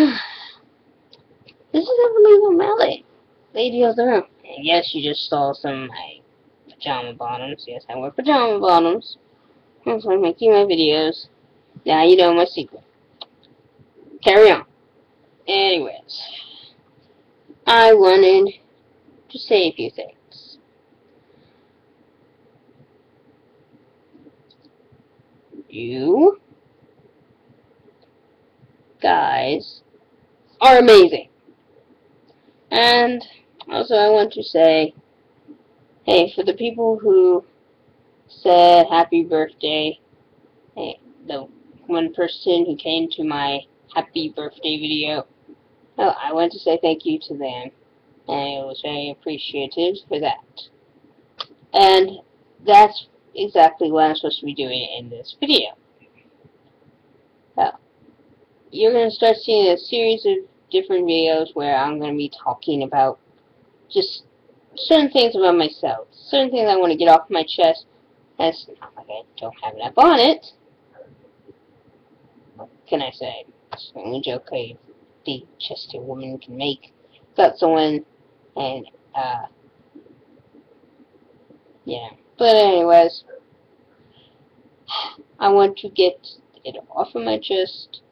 this is Eveleen O'Malley, Lady of the Realm. And yes, you just saw some of my pajama bottoms. Yes, I wear pajama bottoms. That's why I'm making my videos. Now you know my secret. Carry on. Anyways, I wanted to say a few things. You guys are amazing. And also I want to say, hey, for the people who said happy birthday, hey, the one person who came to my happy birthday video, well, I want to say thank you to them. And I was very appreciative for that. And that's exactly what I'm supposed to be doing in this video. Well, you're going to start seeing a series of different videos where I'm going to be talking about just certain things about myself, certain things I want to get off my chest. That's not like I don't have enough on it. What can I say? It's the only joke a big-chested woman can make about someone, and, uh, yeah. But anyways, I want to get it off of my chest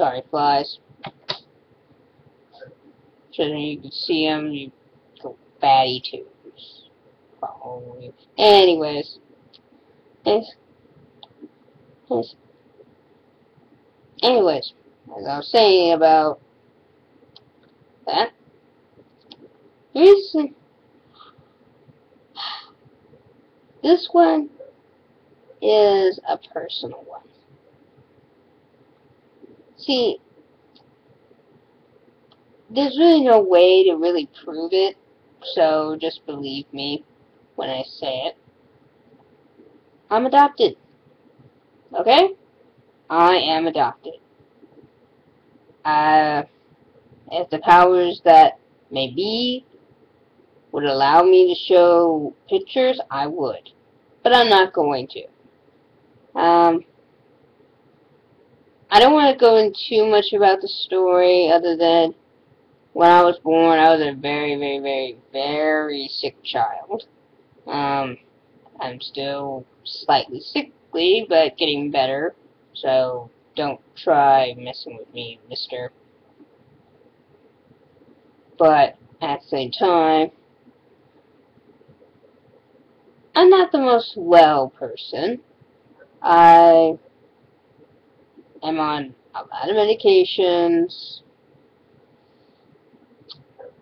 Sorry, flies. So then you can see them, you go fatty. Probably. Anyways. Anyways. Anyways, as I was saying about that, reason this one is a personal one. See, there's really no way to really prove it, so just believe me when I say it. I'm adopted. Okay? I am adopted. Uh, if the powers that may be would allow me to show pictures, I would. But I'm not going to. Um, I don't want to go into too much about the story other than when I was born, I was a very, very, very, very sick child. Um, I'm still slightly sickly, but getting better. So don't try messing with me, mister. But at the same time, I'm not the most well person. I am on a lot of medications.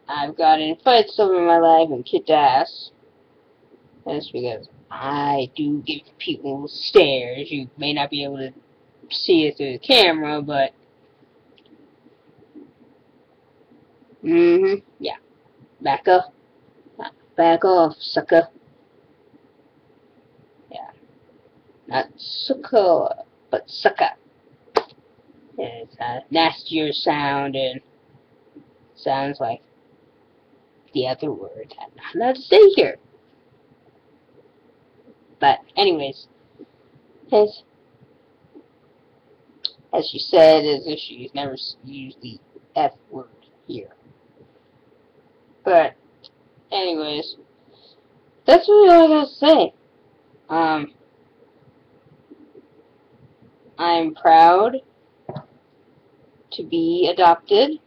I've gotten in fights over my life and kicked ass. That's because I do give people stares. You may not be able to see it through the camera, but... Mm-hmm, yeah. Back up. Back off, sucker. Yeah. Not sucker, but sucker. It's a nastier sound and sounds like the other word I'm not allowed to say here. But anyways, as as she said, as if she's never used the F word here. But anyways, that's really all I gotta say. Um, I'm proud to be adopted.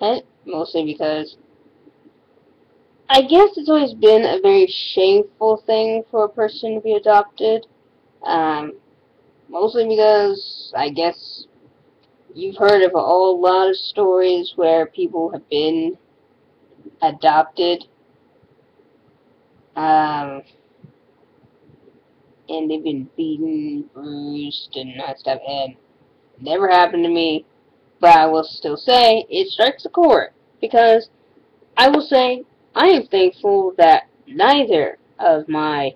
And mostly because I guess it's always been a very shameful thing for a person to be adopted. Um, mostly because I guess you've heard of a whole lot of stories where people have been adopted. Um, and they've been beaten, bruised, and that stuff, and never happened to me, but I will still say it strikes a chord, because I will say I am thankful that neither of my,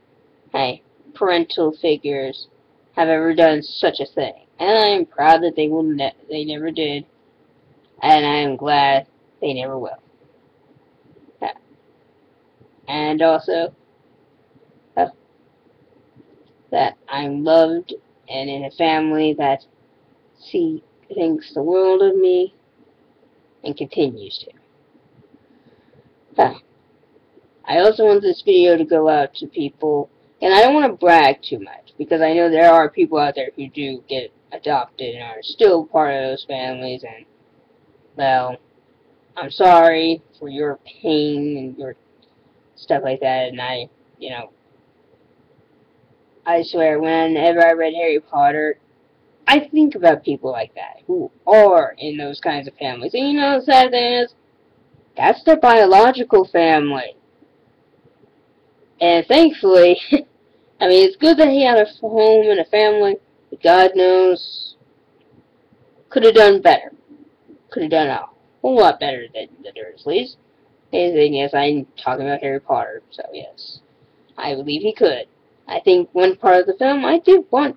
my parental figures have ever done such a thing, and I am proud that they will ne they never did, and I am glad they never will. And also, that I'm loved and in a family that see thinks the world of me and continues to. Huh. I also want this video to go out to people, and I don't want to brag too much, because I know there are people out there who do get adopted and are still part of those families, and, well, I'm sorry for your pain and your stuff like that, and I, you know, I swear, whenever I read Harry Potter, I think about people like that, who are in those kinds of families. And you know the sad thing is, that's their biological family. And thankfully, I mean, it's good that he had a home and a family, but God knows, could have done better. Could have done a whole lot better than the Dursleys. And yes, I'm talking about Harry Potter, so yes. I believe he could. I think one part of the film, I did want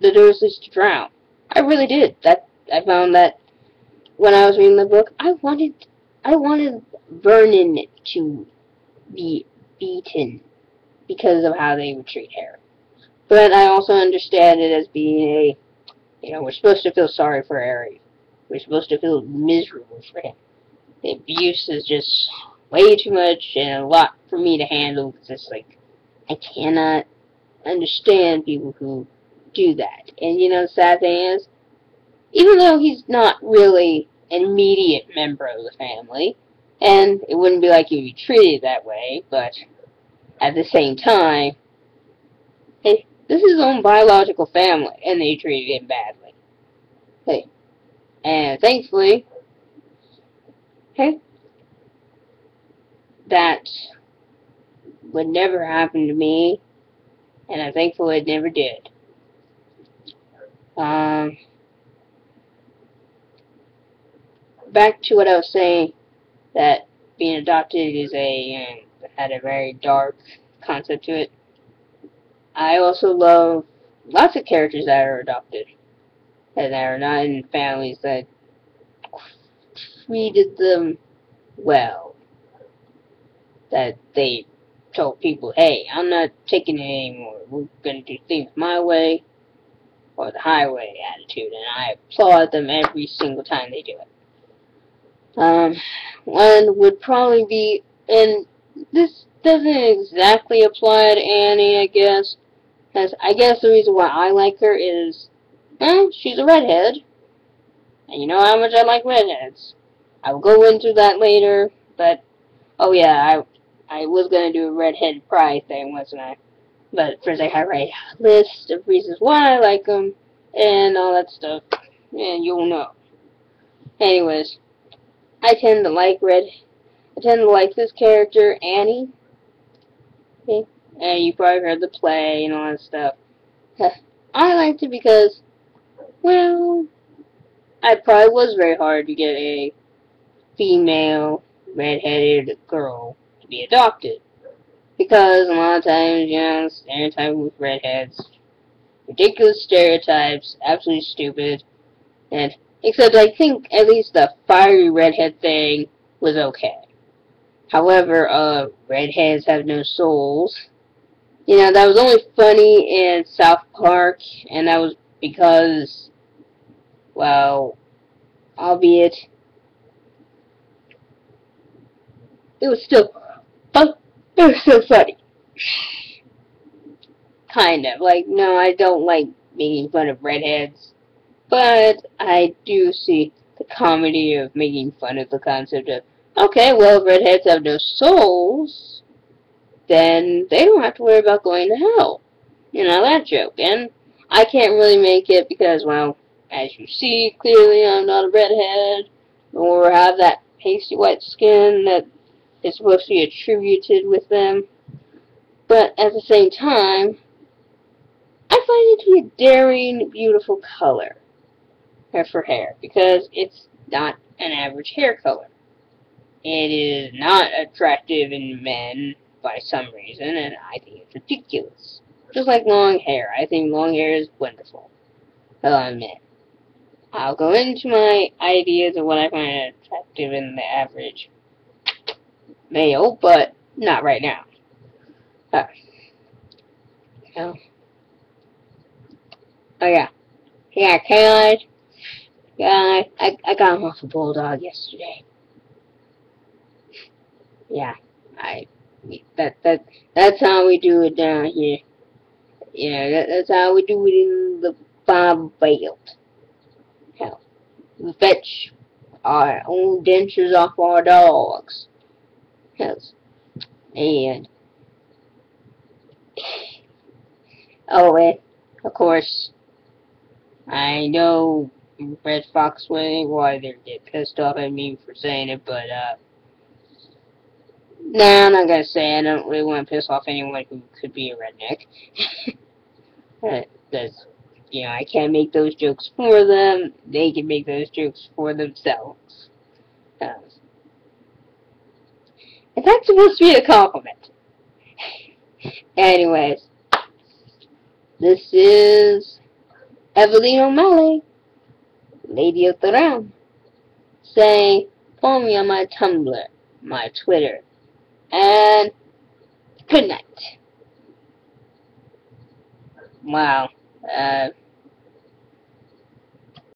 the Dursleys to drown. I really did. That I found that when I was reading the book, I wanted, I wanted Vernon to be beaten because of how they would treat Harry. But I also understand it as being a, you know, we're supposed to feel sorry for Harry. We're supposed to feel miserable for him. The abuse is just way too much and a lot for me to handle. It's like, I cannot understand people who do that. And you know, the sad thing is, even though he's not really an immediate member of the family, and it wouldn't be like he'd be treated that way, but at the same time, hey, this is his own biological family, and they treated him badly. Hey, and thankfully, hey, that would never happen to me, and I'm thankful it never did. Um, back to what I was saying, that being adopted is a um, had a very dark concept to it. I also love lots of characters that are adopted and that are not in families that treated them well. That they told people, hey, I'm not taking it anymore. We're going to do things my way or the highway attitude, and I applaud them every single time they do it. Um, one would probably be, and this doesn't exactly apply to Annie, I guess, because I guess the reason why I like her is, well, she's a redhead, and you know how much I like redheads. I will go into that later, but, oh yeah, I, I was going to do a redhead pride thing, wasn't I? But first I have a list of reasons why I like them, and all that stuff, and you'll know. Anyways, I tend to like Red. I tend to like this character, Annie. Okay, and you probably heard the play and all that stuff. I liked it because, well, I probably was very hard to get a female red-headed girl be adopted. Because a lot of times, you know, stereotype with redheads, ridiculous stereotypes, absolutely stupid, and except I think at least the fiery redhead thing was okay. However, uh, redheads have no souls. You know, that was only funny in South Park, and that was because, well, albeit, it was still, it was so funny. Kind of. Like, no, I don't like making fun of redheads. But I do see the comedy of making fun of the concept of, okay, well, redheads have no souls, then they don't have to worry about going to hell. You know, that joke. And I can't really make it because, well, as you see, clearly I'm not a redhead, nor have that pasty white skin that is supposed to be attributed with them. But at the same time, I find it to be a daring, beautiful color for hair because it's not an average hair color. It is not attractive in men by some reason, and I think it's ridiculous. Just like long hair. I think long hair is wonderful. on men. I'll go into my ideas of what I find attractive in the average male, but not right now. Uh, Oh yeah. Yeah, can Yeah, I, I got him off a bulldog yesterday. Yeah, I that that that's how we do it down here. Yeah, that, that's how we do it in the farm Belt. Hell, we fetch our own dentures off our dogs. And oh, and of course, I know Red Fox way why they get pissed off at me for saying it, but uh. Nah, I'm not gonna say. I don't really want to piss off anyone who could be a redneck. That's, you know, I can't make those jokes for them. They can make those jokes for themselves. Um, and that's supposed to be a compliment. Anyways, this is Eveleen O'Malley, Lady of the Realm, saying, follow me on my Tumblr, my Twitter, and good night. Wow. Uh,